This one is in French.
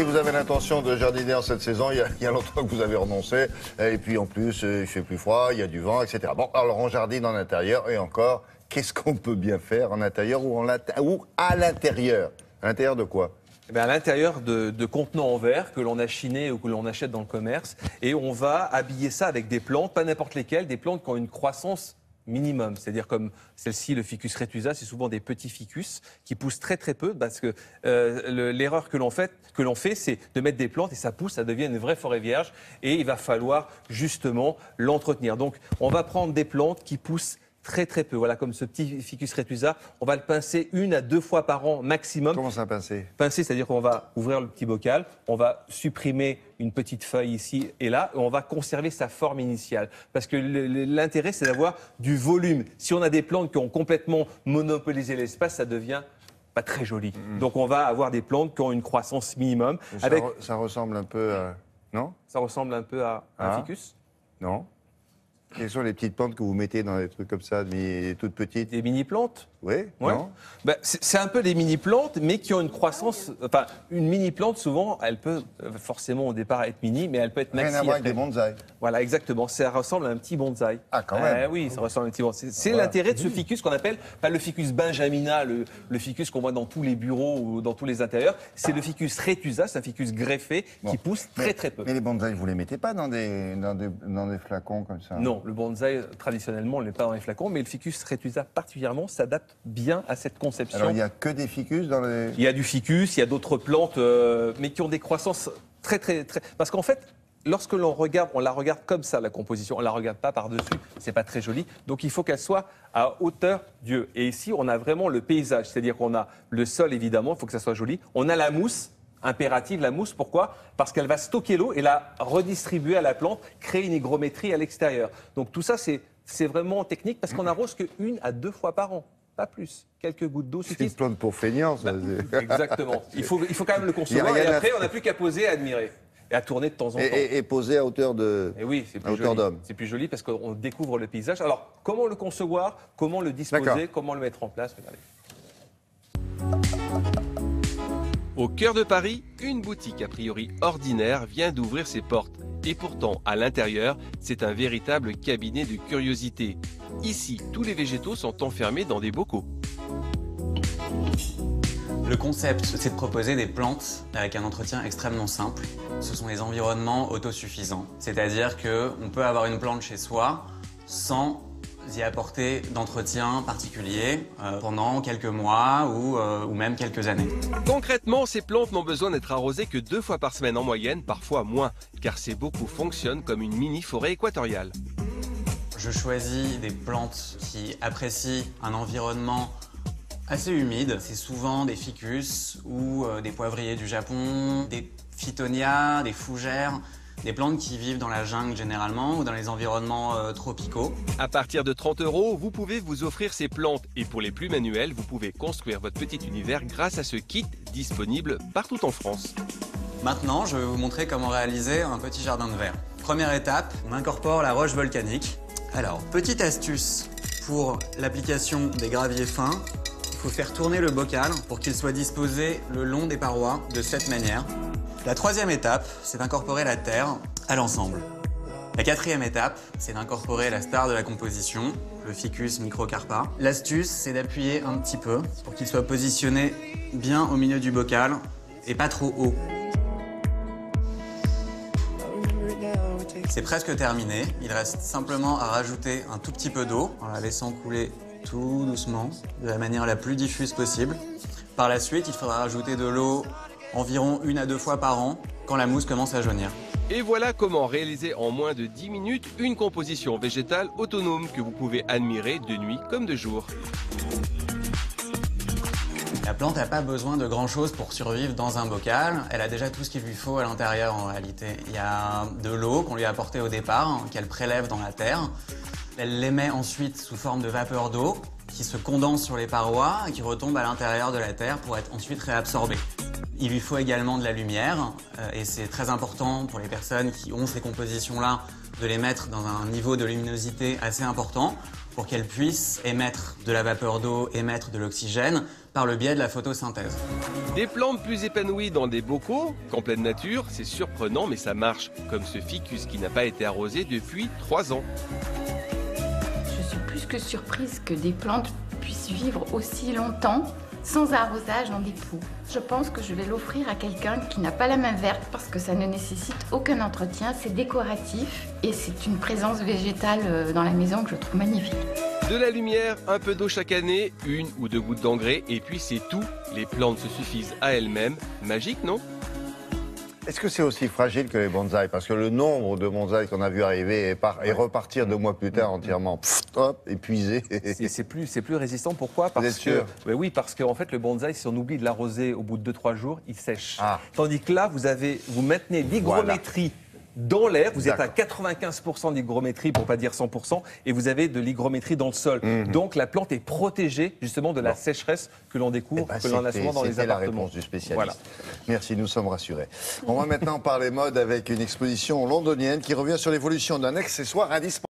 si vous avez l'intention de jardiner en cette saison, il y, a, longtemps que vous avez renoncé. Et puis en plus, euh, il fait plus froid, il y a du vent, etc. Bon, alors on jardine en intérieur et encore, qu'est-ce qu'on peut bien faire en intérieur ou, à l'intérieur? À l'intérieur de quoi? Eh bien, à l'intérieur de, de contenants en verre que l'on a ou que l'on achète dans le commerce. Et on va habiller ça avec des plantes, pas n'importe lesquelles, des plantes qui ont une croissance minimum. C'est-à-dire comme celle-ci, le ficus retusa, c'est souvent des petits ficus qui poussent très très peu parce que euh, le- l'erreur que l'on fait, que l'on fait, c'est de mettre des plantes et ça pousse, ça devient une vraie forêt vierge et il va falloir justement l'entretenir. Donc on va prendre des plantes qui poussent très très peu. Voilà, comme ce petit ficus retusa, on va le pincer une à deux fois par an maximum. Comment ça pincer? Pincer, c'est-à-dire qu'on va ouvrir le petit bocal, on va supprimer une petite feuille ici et là, et on va conserver sa forme initiale. Parce que l'intérêt, c'est d'avoir du volume. Si on a des plantes qui ont complètement monopolisé l'espace, ça devient pas très joli. Donc on va avoir des plantes qui ont une croissance minimum. ça, Avec, re- ça ressemble un peu à... Non? Ça ressemble un peu à un Ah. ficus? Non Quelles sont les petites plantes que vous mettez dans des trucs comme ça, des toutes petites? Des mini-plantes? Oui Ouais. Non? Ben, c'est un peu des mini-plantes, mais qui ont une croissance. Enfin, une mini-plante, souvent, elle peut euh, forcément au départ être mini, mais elle peut être maxi. Rien à voir avec des bonsaïs. Voilà, exactement. Ça ressemble à un petit bonsaï. Ah, quand même. Eh oui, ça ressemble à un petit bonsaï. C'est Voilà. l'intérêt de ce ficus qu'on appelle, pas le ficus benjamina, le, le ficus qu'on voit dans tous les bureaux ou dans tous les intérieurs. C'est le ficus retusa, c'est un ficus greffé Bon. qui pousse très très peu. Mais les bonsaïs, vous les mettez pas dans des, dans des, dans des flacons comme ça Non, le bonsaï, traditionnellement, on ne pas dans les flacons, mais le ficus retusa particulièrement s'adapte bien à cette conception. Alors il n'y a que des ficus dans les... Il y a du ficus, il y a d'autres plantes, euh, mais qui ont des croissances très, très, très. Parce qu'en fait, lorsque l'on regarde, on la regarde comme ça, la composition. On la regarde pas par-dessus, c'est pas très joli. Donc il faut qu'elle soit à hauteur d'yeux. Et ici, on a vraiment le paysage, c'est-à-dire qu'on a le sol, évidemment, il faut que ça soit joli. On a la mousse. Impérative, la mousse, pourquoi? Parce qu'elle va stocker l'eau et la redistribuer à la plante, créer une hygrométrie à l'extérieur. Donc tout ça, c'est vraiment technique parce qu'on arrose que une à deux fois par an, pas plus. Quelques gouttes d'eau C'est une suffisent. plante pour feignants, ça. c'est- Exactement. Il faut, il faut quand même le concevoir et à après, on n'a plus qu'à poser et à admirer. Et à tourner de temps en temps. Et, posé à hauteur de... Et oui, c'est plus plus joli parce qu'on découvre le paysage. Alors, comment le concevoir? Comment le disposer? Comment le mettre en place? Regardez. Au cœur de Paris, une boutique a priori ordinaire vient d'ouvrir ses portes. Et pourtant, à l'intérieur, c'est un véritable cabinet de curiosité. Ici, tous les végétaux sont enfermés dans des bocaux. Le concept, c'est de proposer des plantes avec un entretien extrêmement simple. Ce sont des environnements autosuffisants. C'est-à-dire qu'on peut avoir une plante chez soi sans y apporter d'entretien particulier euh, pendant quelques mois ou, euh, ou même quelques années. Concrètement, ces plantes n'ont besoin d'être arrosées que deux fois par semaine en moyenne, parfois moins, car ces bocaux fonctionnent comme une mini-forêt équatoriale. Je choisis des plantes qui apprécient un environnement assez humide. C'est souvent des ficus ou euh, des poivriers du Japon, des phytonias, des fougères, des plantes qui vivent dans la jungle généralement ou dans les environnements euh, tropicaux. À partir de 30 euros, vous pouvez vous offrir ces plantes et pour les plus manuels, vous pouvez construire votre petit univers grâce à ce kit disponible partout en France. Maintenant, je vais vous montrer comment réaliser un petit jardin de verre. Première étape, on incorpore la roche volcanique. Alors, petite astuce pour l'application des graviers fins, il faut faire tourner le bocal pour qu'il soit disposé le long des parois de cette manière. La troisième étape, c'est d'incorporer la terre à l'ensemble. La quatrième étape, c'est d'incorporer la star de la composition, le ficus microcarpa. L'astuce, c'est d'appuyer un petit peu pour qu'il soit positionné bien au milieu du bocal et pas trop haut. C'est presque terminé. Il reste simplement à rajouter un tout petit peu d'eau en la laissant couler tout doucement, de la manière la plus diffuse possible. Par la suite, il faudra rajouter de l'eau environ une à deux fois par an quand la mousse commence à jaunir. Et voilà comment réaliser en moins de 10 minutes une composition végétale autonome que vous pouvez admirer de nuit comme de jour. La plante n'a pas besoin de grand chose pour survivre dans un bocal. Elle a déjà tout ce qu'il lui faut à l'intérieur en réalité. Il y a de l'eau qu'on lui a apportée au départ, qu'elle prélève dans la terre. Elle l'émet ensuite sous forme de vapeur d'eau qui se condense sur les parois et qui retombe à l'intérieur de la terre pour être ensuite réabsorbée. Il lui faut également de la lumière euh, et c'est très important pour les personnes qui ont ces compositions-là de les mettre dans un niveau de luminosité assez important pour qu'elles puissent émettre de la vapeur d'eau, émettre de l'oxygène par le biais de la photosynthèse. Des plantes plus épanouies dans des bocaux qu'en pleine nature, c'est surprenant mais ça marche, comme ce ficus qui n'a pas été arrosé depuis 3 ans. Je suis plus que surprise que des plantes puissent vivre aussi longtemps sans arrosage dans des pots. Je pense que je vais l'offrir à quelqu'un qui n'a pas la main verte parce que ça ne nécessite aucun entretien, c'est décoratif et c'est une présence végétale euh, dans la maison que je trouve magnifique. De la lumière, un peu d'eau chaque année, une ou deux gouttes d'engrais, et puis c'est tout. Les plantes se suffisent à elles-mêmes. Magique, non? Est-ce que c'est aussi fragile que les bonsaïs? Parce que le nombre de bonsaïs qu'on a vu arriver et, par- et repartir deux mois plus tard entièrement pff, hop, épuisé. C'est c'est plus, c'est plus résistant. Pourquoi? Parce êtes que, sûr Ouais, oui, parce qu'en fait, le bonsaï, si on oublie de l'arroser au bout de 2-3 jours, il sèche. Ah. Tandis que là, vous, avez, vous maintenez l'hygrométrie dans l'air, vous êtes à 95% d'hygrométrie, pour pas dire 100%, et vous avez de l'hygrométrie dans le sol. Donc la plante est protégée justement de la Mhm. Bon. sécheresse que l'on découvre, Eh ben, que l'on a souvent dans les c'était la appartements. réponse du spécialiste. Voilà. Merci, nous sommes rassurés. On va maintenant parler mode avec une exposition londonienne qui revient sur l'évolution d'un accessoire indispensable.